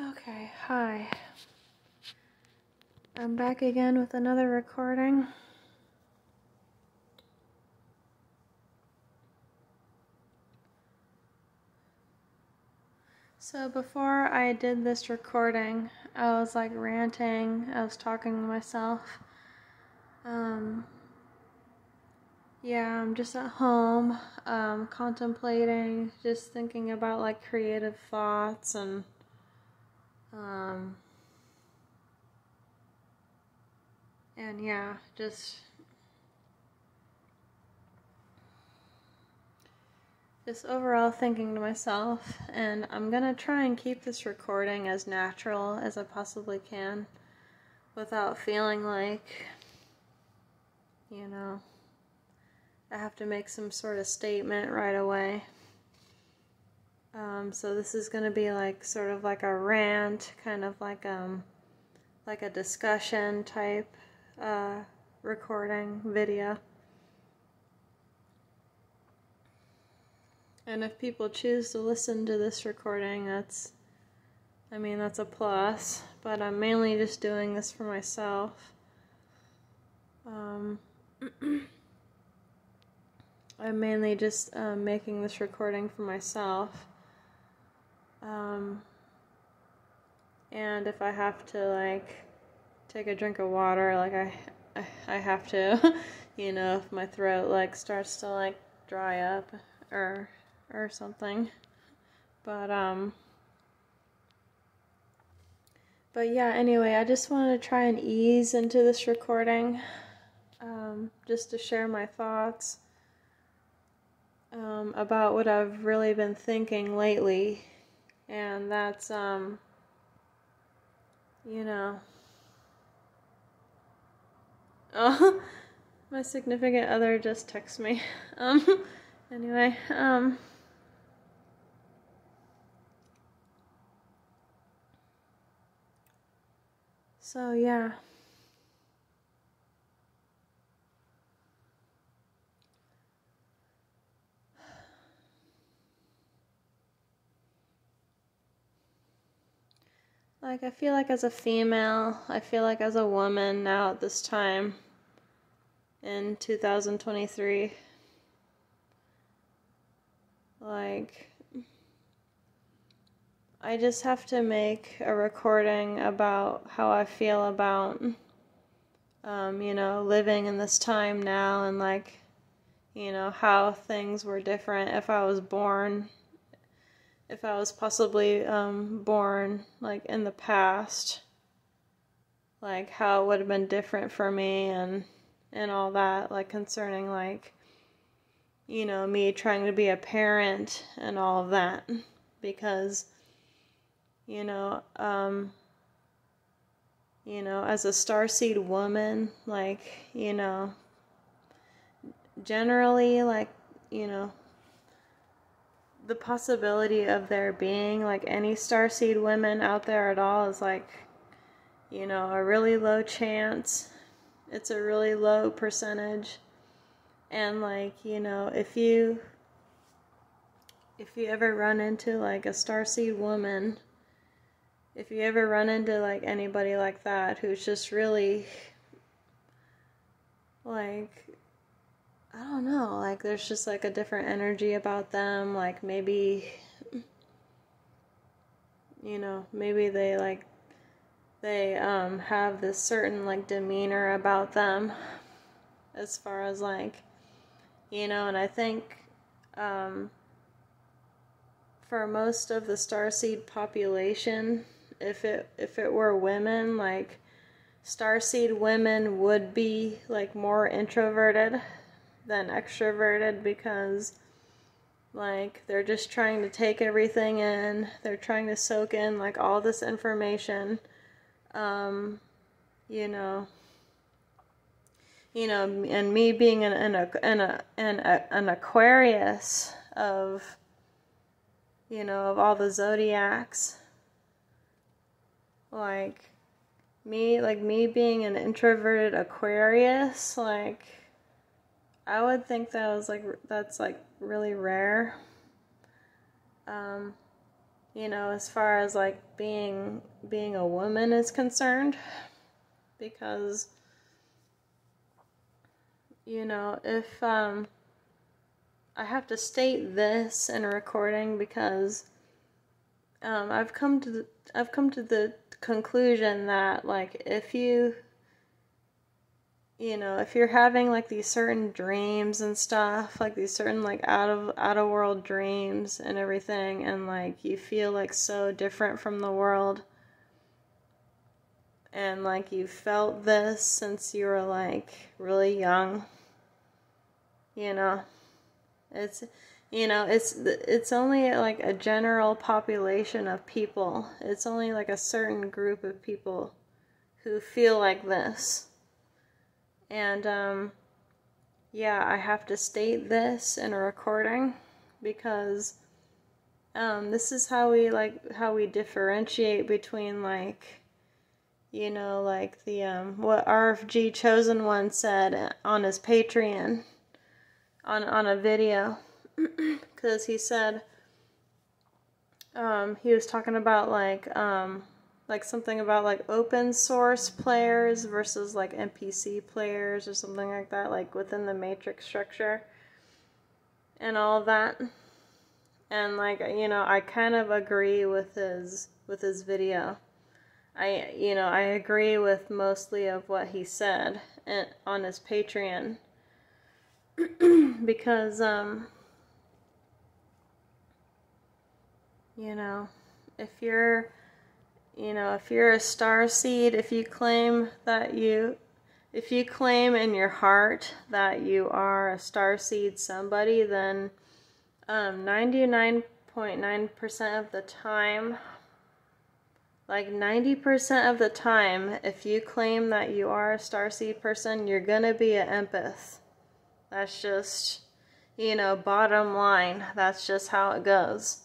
Okay, hi. I'm back again with another recording. So before I did this recording, I was like ranting, I was talking to myself. Um, yeah, I'm just at home, um, contemplating, just thinking about like creative thoughts and um, and yeah, just just overall thinking to myself, and I'm gonna try and keep this recording as natural as I possibly can without feeling like, you know, I have to make some sort of statement right away. Um, so this is going to be like sort of like a rant, kind of like um like a discussion type uh, recording video. And if people choose to listen to this recording, that's I mean that's a plus. But I'm mainly just doing this for myself. Um, I'm mainly just um, making this recording for myself. Um, and if I have to like take a drink of water, like I, I, I have to, you know, if my throat like starts to like dry up or or something. But um but yeah, anyway, I just wanted to try and ease into this recording um, just to share my thoughts um, about what I've really been thinking lately and that's um you know. Oh my significant other just texted me. Um anyway um. So yeah Like, I feel like as a female, I feel like as a woman now at this time in 2023, like, I just have to make a recording about how I feel about, um, you know, living in this time now and, like, you know, how things were different if I was born if I was possibly um, born like in the past, like how it would have been different for me and and all that, like concerning like you know me trying to be a parent and all of that, because you know um, you know as a starseed woman, like you know generally like you know the possibility of there being like any starseed women out there at all is like you know a really low chance. It's a really low percentage. And like you know if you if you ever run into like a starseed woman if you ever run into like anybody like that who's just really like I don't know, like there's just like a different energy about them, like maybe you know, maybe they like they um have this certain like demeanor about them as far as like you know, and I think um for most of the starseed population, if it if it were women, like starseed women would be like more introverted than extroverted because like they're just trying to take everything in. They're trying to soak in like all this information. Um you know. You know and me being an an an, an, an aquarius of you know of all the zodiacs like me like me being an introverted aquarius like I would think that was like that's like really rare. Um, you know, as far as like being being a woman is concerned because you know, if um I have to state this in a recording because um, I've come to the, I've come to the conclusion that like if you you know if you're having like these certain dreams and stuff like these certain like out of out of world dreams and everything and like you feel like so different from the world and like you felt this since you were like really young you know it's you know, it's it's only like a general population of people. It's only like a certain group of people who feel like this. And um yeah, I have to state this in a recording because um this is how we like how we differentiate between like you know, like the um what RFG chosen one said on his Patreon on on a video. Because he said um, he was talking about like um, like something about like open source players versus like NPC players or something like that, like within the matrix structure and all that. And like you know, I kind of agree with his with his video. I you know I agree with mostly of what he said on his Patreon because um you know if you're you know if you're a star seed if you claim that you if you claim in your heart that you are a star seed somebody then 99.9% um, of the time like 90% of the time if you claim that you are a star seed person you're gonna be an empath. That's just you know bottom line. That's just how it goes.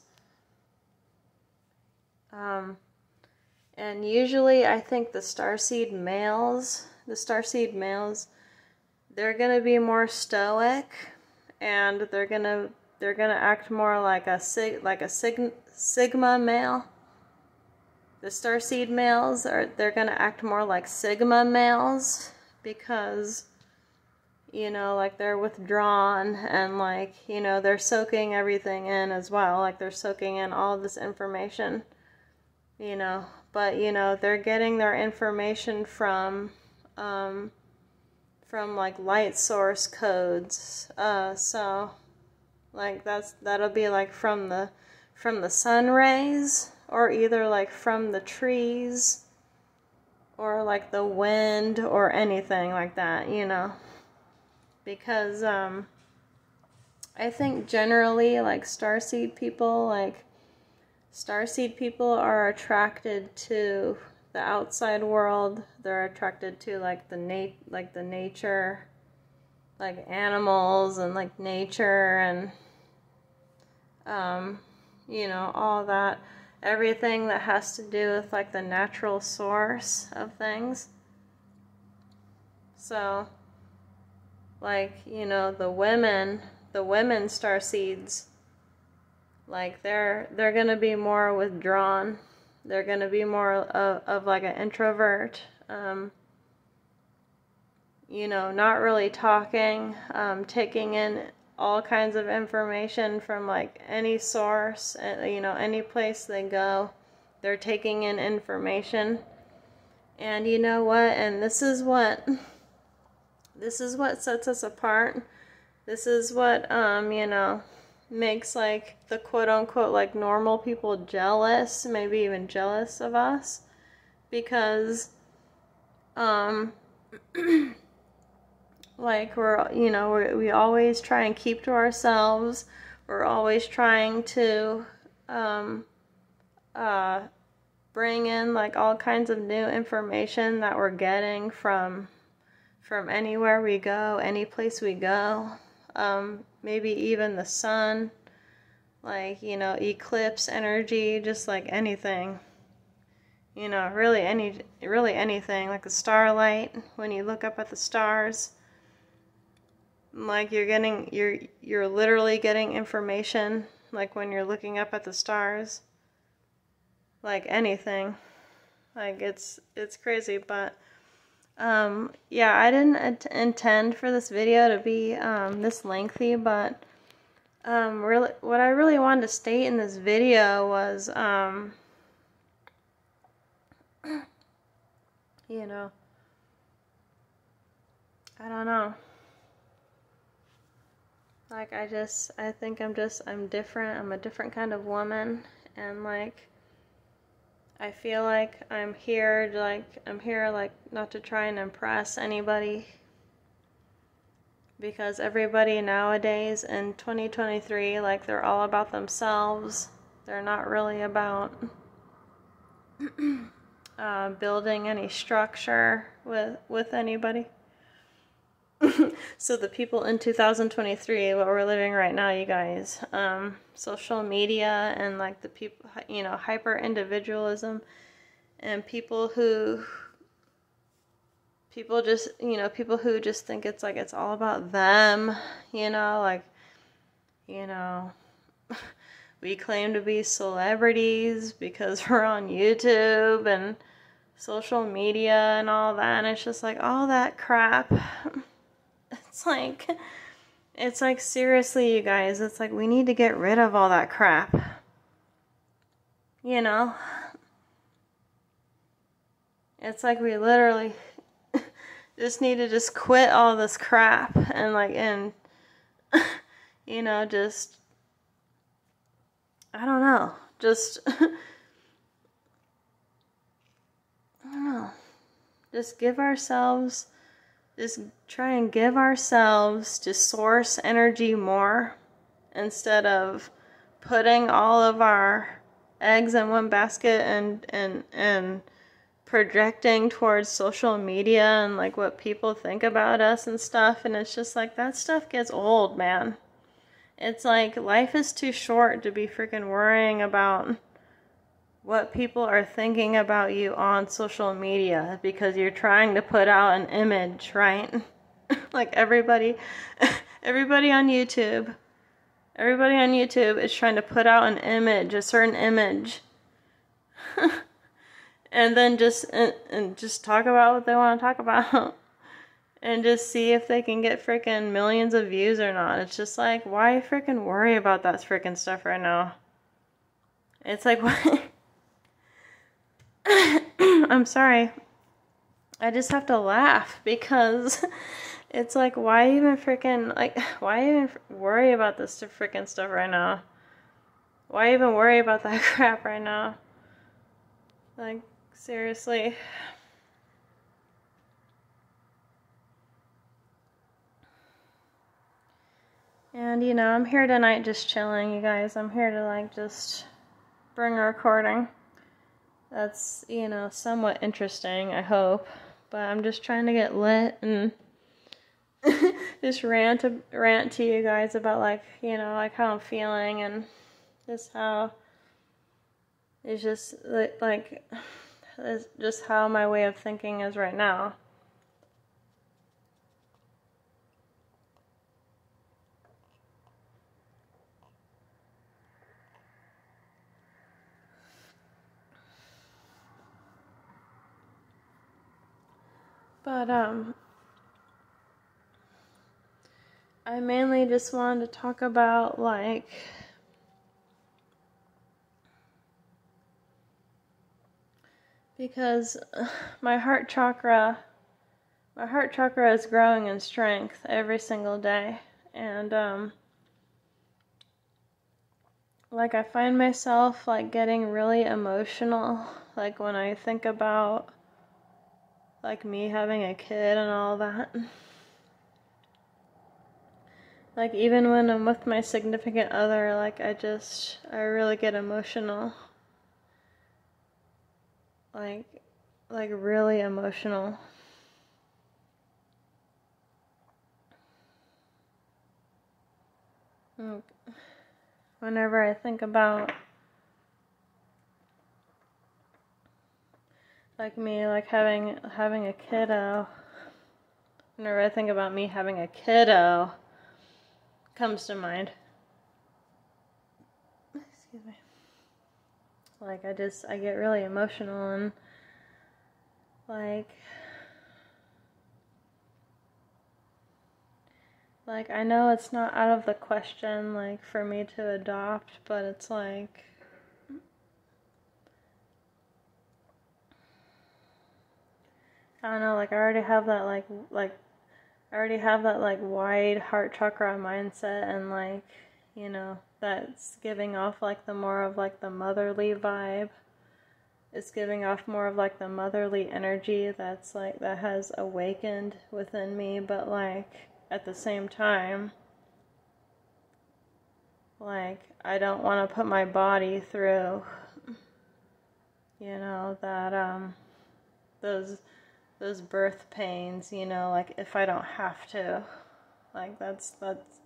Um, and usually, I think the starseed males, the starseed males, they're gonna be more stoic, and they're gonna they're gonna act more like a sig like a sig sigma male. The starseed males are they're gonna act more like sigma males because you know like they're withdrawn and like you know they're soaking everything in as well like they're soaking in all this information you know, but you know, they're getting their information from um, from like light source codes. Uh, so like that's that'll be like from the from the sun rays or either like from the trees or like the wind or anything like that, you know. Because um I think generally like starseed people like Starseed people are attracted to the outside world. They're attracted to like the nat like the nature, like animals and like nature and um, you know, all that everything that has to do with like the natural source of things. So like, you know, the women, the women star seeds like they're they're gonna be more withdrawn. They're gonna be more of, of like an introvert. Um, you know, not really talking, um, taking in all kinds of information from like any source, uh, you know, any place they go, they're taking in information. And you know what? And this is what this is what sets us apart. This is what um, you know, makes like the quote unquote like normal people jealous, maybe even jealous of us because um like we're you know we we always try and keep to ourselves. We're always trying to um uh bring in like all kinds of new information that we're getting from from anywhere we go, any place we go um, maybe even the sun, like, you know, eclipse energy, just like anything. You know, really any really anything, like the starlight when you look up at the stars. Like you're getting you're you're literally getting information like when you're looking up at the stars. like anything. Like it's it's crazy, but um yeah, I didn't intend for this video to be um this lengthy, but um really what I really wanted to state in this video was um you know I don't know. Like I just I think I'm just I'm different. I'm a different kind of woman and like I feel like I'm here like I'm here like not to try and impress anybody because everybody nowadays in 2023 like they're all about themselves. They're not really about uh, building any structure with with anybody. so the people in 2023 what we're living right now you guys um, social media and like the people you know hyper individualism and people who people just you know people who just think it's like it's all about them you know like you know we claim to be celebrities because we're on YouTube and social media and all that and it's just like all that crap It's like, it's like, seriously, you guys, it's like we need to get rid of all that crap. You know? It's like we literally just need to just quit all this crap and like, and, you know, just, I don't know, just, I don't know, just give ourselves just try and give ourselves to source energy more instead of putting all of our eggs in one basket and and and projecting towards social media and like what people think about us and stuff. And it's just like that stuff gets old man. It's like life is too short to be freaking worrying about what people are thinking about you on social media because you're trying to put out an image, right? like everybody everybody on YouTube everybody on YouTube is trying to put out an image, a certain image. and then just and, and just talk about what they want to talk about. and just see if they can get freaking millions of views or not. It's just like, why freaking worry about that freaking stuff right now? It's like, what? I'm sorry. I just have to laugh because it's like, why even freaking, like, why even worry about this freaking stuff right now? Why even worry about that crap right now? Like, seriously. And, you know, I'm here tonight just chilling, you guys. I'm here to, like, just bring a recording that's, you know, somewhat interesting, I hope. But I'm just trying to get lit and just rant rant to you guys about like, you know, like how I'm feeling and just how it's just like it's just how my way of thinking is right now. But, um, I mainly just wanted to talk about, like, because my heart chakra, my heart chakra is growing in strength every single day. And, um, like, I find myself, like, getting really emotional, like, when I think about like me having a kid and all that. Like even when I'm with my significant other, like I just I really get emotional. Like like really emotional. Whenever I think about like me like having having a kiddo. Whenever i think about me having a kiddo comes to mind. Excuse me. Like I just I get really emotional and like like I know it's not out of the question like for me to adopt, but it's like I know, like I already have that like like I already have that like wide heart chakra mindset and like, you know, that's giving off like the more of like the motherly vibe. It's giving off more of like the motherly energy that's like that has awakened within me, but like at the same time, like I don't want to put my body through you know that um those those birth pains, you know, like if I don't have to. Like that's that's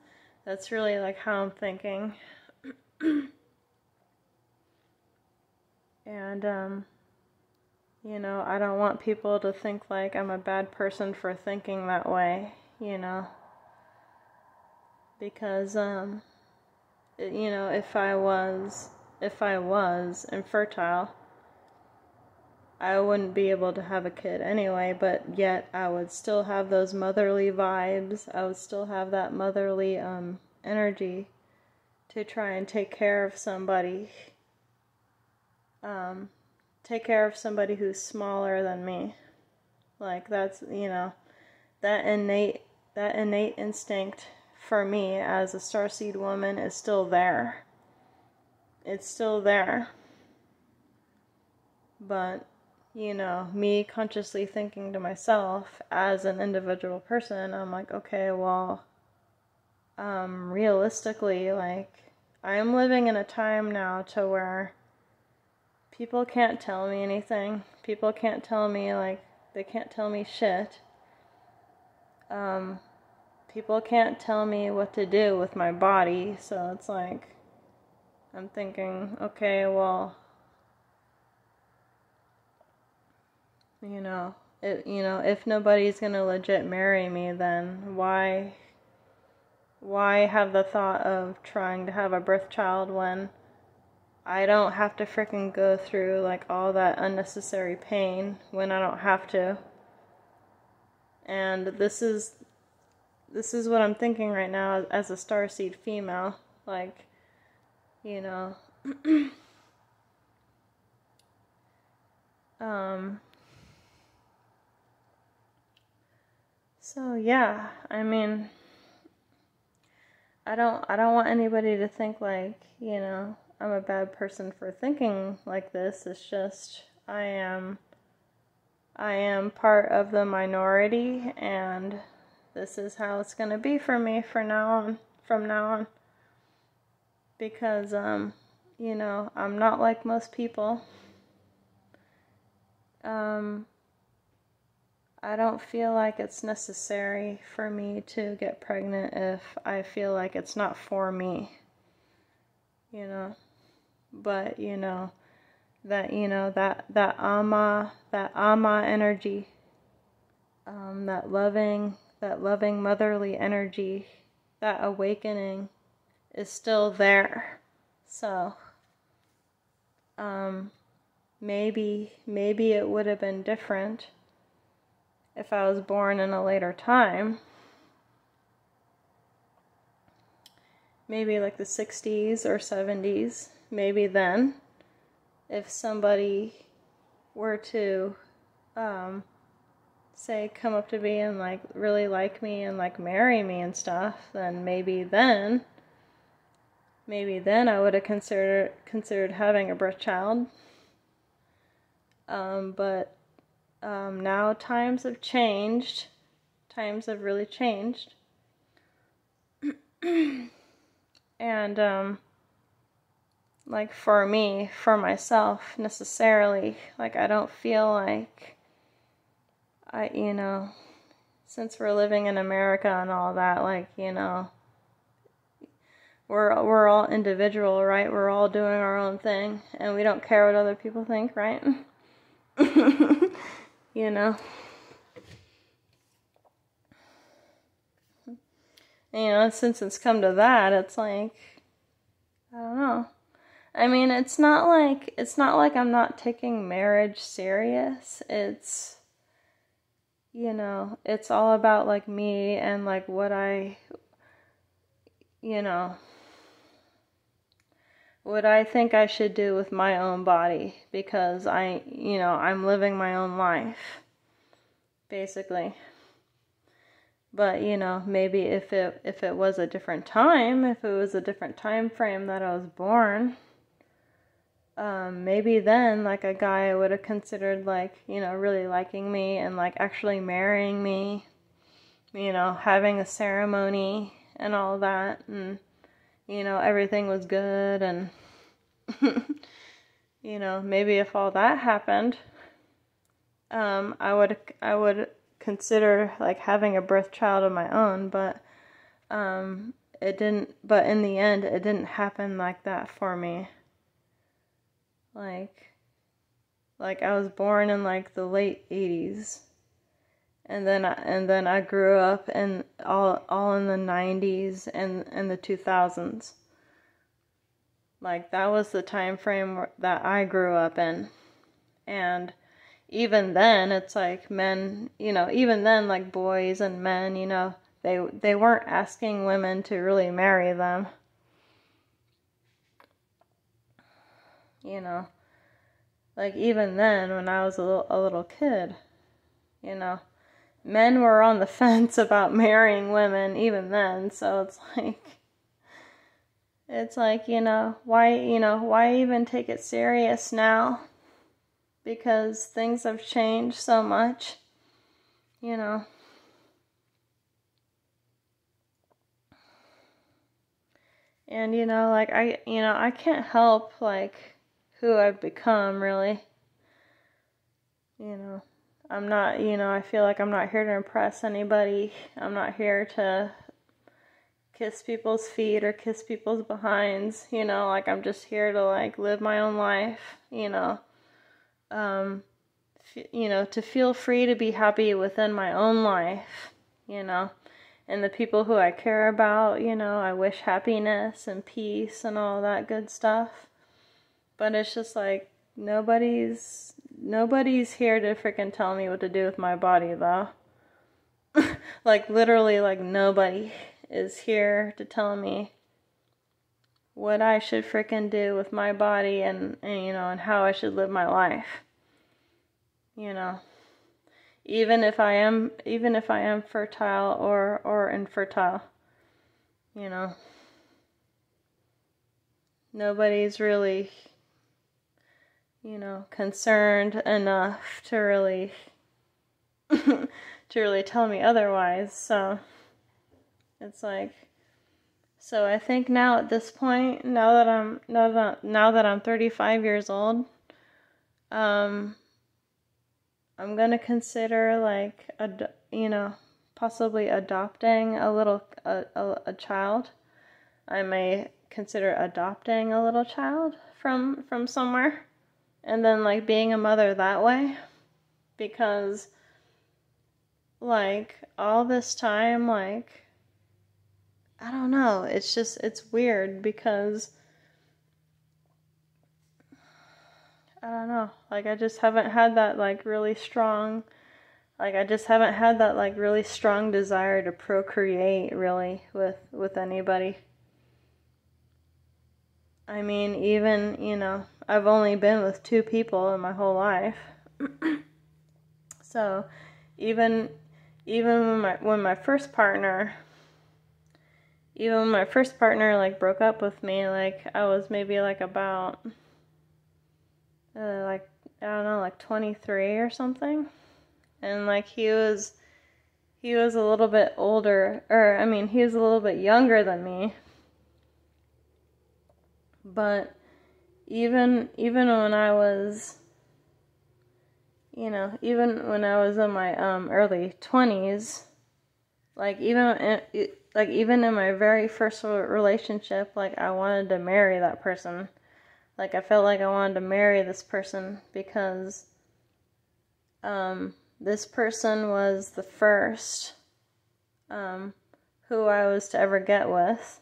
that's really like how I'm thinking. and um you know, I don't want people to think like I'm a bad person for thinking that way, you know. Because um you know, if I was if I was infertile, I wouldn't be able to have a kid anyway, but yet I would still have those motherly vibes. I would still have that motherly um, energy to try and take care of somebody. Um, take care of somebody who's smaller than me. Like that's you know, that innate that innate instinct for me as a starseed woman is still there. It's still there. But you know, me consciously thinking to myself as an individual person, I'm like, okay, well, um, realistically, like, I'm living in a time now to where people can't tell me anything. People can't tell me, like, they can't tell me shit. Um, people can't tell me what to do with my body, so it's like, I'm thinking, okay, well, you know, it, you know, if nobody's gonna legit marry me, then why, why have the thought of trying to have a birth child when I don't have to freaking go through like all that unnecessary pain when I don't have to. And this is, this is what I'm thinking right now as a starseed female, like, you know. um So yeah, I mean I don't I don't want anybody to think like, you know, I'm a bad person for thinking like this. It's just I am I am part of the minority and this is how it's going to be for me for now on from now on because um you know, I'm not like most people. Um I don't feel like it's necessary for me to get pregnant if I feel like it's not for me. You know, but you know that you know that that ama that ama energy, um, that loving that loving motherly energy, that awakening, is still there. So, um, maybe maybe it would have been different if I was born in a later time. Maybe like the 60s or 70s, maybe then, if somebody were to, um, say, come up to me and like really like me and like marry me and stuff, then maybe then, maybe then I would have considered considered having a birth child. Um, but um, now times have changed. Times have really changed. and, um, like for me, for myself, necessarily, like I don't feel like I, you know, since we're living in America and all that, like, you know, we're we're all individual, right? We're all doing our own thing and we don't care what other people think, right? you know. You know, since it's come to that, it's like, I don't know. I mean, it's not like it's not like I'm not taking marriage serious. It's you know, it's all about like me and like what I you know, what I think I should do with my own body because I, you know, I'm living my own life basically. But, you know, maybe if it if it was a different time, if it was a different time frame that I was born, um, maybe then like a guy would have considered like you know really liking me and like actually marrying me you know having a ceremony and all that and you know everything was good and you know maybe if all that happened um, i would i would consider like having a birth child of my own but um, it didn't but in the end it didn't happen like that for me. Like like I was born in like the late 80s and then I, and then I grew up in all all in the 90s and and the 2000s like that was the time frame that I grew up in. And even then it's like men you know even then like boys and men you know they they weren't asking women to really marry them. You know like even then when i was a little, a little kid you know men were on the fence about marrying women even then so it's like it's like you know why you know why even take it serious now? Because things have changed so much you know. And you know like i you know i can't help like who I've become, really. You know, I'm not, you know, I feel like I'm not here to impress anybody. I'm not here to kiss people's feet or kiss people's behinds, you know, like I'm just here to like live my own life, you know. Um f- you know, to feel free to be happy within my own life, you know. And the people who I care about, you know, I wish happiness and peace and all that good stuff but it's just like nobody's nobody's here to freaking tell me what to do with my body though. like literally like nobody is here to tell me what I should freaking do with my body and, and you know and how I should live my life. You know. Even if I am even if I am fertile or or infertile. You know. Nobody's really you know, concerned enough to really to really tell me otherwise. So it's like so I think now at this point, now that I'm now that now that I'm 35 years old, um I'm going to consider like a you know, possibly adopting a little a, a, a child. I may consider adopting a little child from from somewhere and then like being a mother that way because like all this time like I don't know, it's just it's weird because I don't know, like I just haven't had that like really strong like I just haven't had that like really strong desire to procreate really with with anybody. I mean, even, you know, I've only been with two people in my whole life. so, even even when my when my first partner even when my first partner like broke up with me, like I was maybe like about uh, like I don't know, like 23 or something. And like he was he was a little bit older or I mean, he was a little bit younger than me but even even when I was you know, even when I was in my um, early 20s, like even in, like even in my very first relationship, like I wanted to marry that person. Like I felt like I wanted to marry this person because um, this person was the first um, who I was to ever get with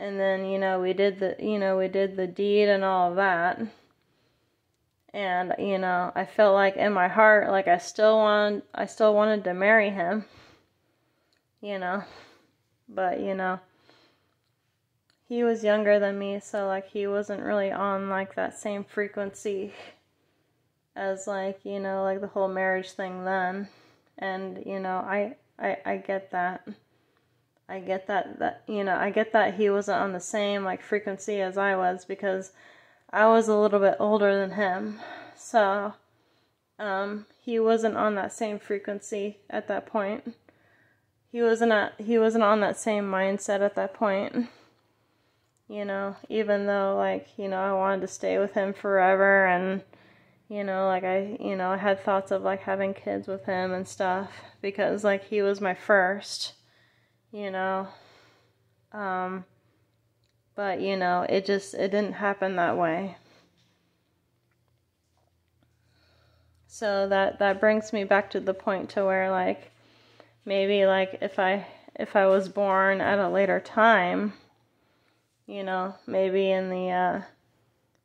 and then you know we did the you know we did the deed and all of that. And you know i felt like in my heart like i still wanted i still wanted to marry him you know. But you know he was younger than me so like he wasn't really on like that same frequency as like you know like the whole marriage thing then. And you know i i, I get that I get that that you know I get that he wasn't on the same like frequency as I was because I was a little bit older than him. So um, he wasn't on that same frequency at that point. He wasn't at, he wasn't on that same mindset at that point. You know, even though like, you know, I wanted to stay with him forever and you know, like I, you know, I had thoughts of like having kids with him and stuff because like he was my first you know. Um, but you know, it just it didn't happen that way. So that that brings me back to the point to where like maybe like if I if I was born at a later time, you know, maybe in the uh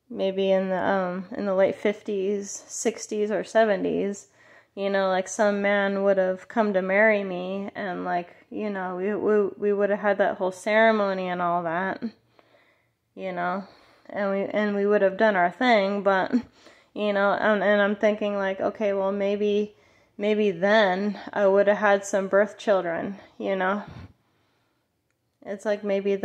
maybe in the um in the late 50s, 60s or 70s, you know, like some man would have come to marry me and like, you know, we we, we would have had that whole ceremony and all that. You know, and we and we would have done our thing, but you know, and, and I'm thinking like, okay, well maybe maybe then I would have had some birth children, you know. It's like maybe